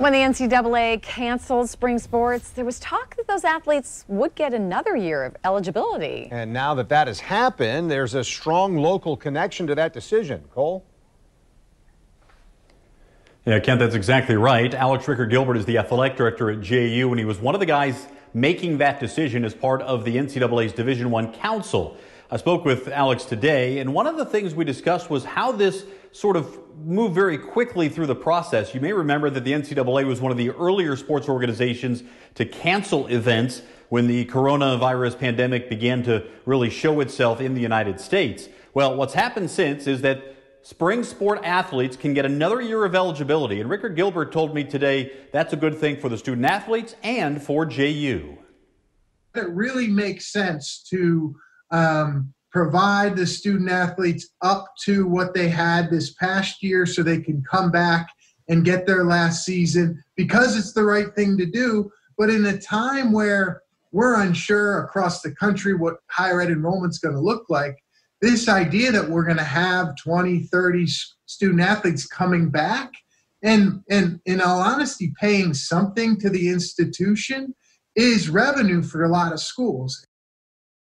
When the NCAA canceled spring sports, there was talk that those athletes would get another year of eligibility. And now that that has happened, there's a strong local connection to that decision. Cole? Yeah, Kent, that's exactly right. Alex Rickard Gilbert is the athletic director at JU, and he was one of the guys making that decision as part of the NCAA's Division One Council. I spoke with Alex today, and one of the things we discussed was how this sort of move very quickly through the process. You may remember that the NCAA was one of the earlier sports organizations to cancel events when the coronavirus pandemic began to really show itself in the United States. Well, what's happened since is that spring sport athletes can get another year of eligibility. And Rickard Gilbert told me today that's a good thing for the student athletes and for JU. It really makes sense to um, provide the student athletes up to what they had this past year so they can come back and get their last season because it's the right thing to do. But in a time where we're unsure across the country what higher ed enrollment's going to look like, this idea that we're going to have 20, 30 student athletes coming back and, and in all honesty, paying something to the institution is revenue for a lot of schools.